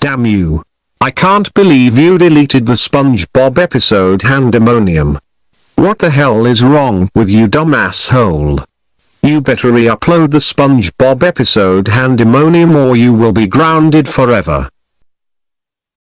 damn you. I can't believe you deleted the SpongeBob episode Handemonium. What the hell is wrong with you dumb asshole? You better re-upload the SpongeBob episode Handemonium or you will be grounded forever.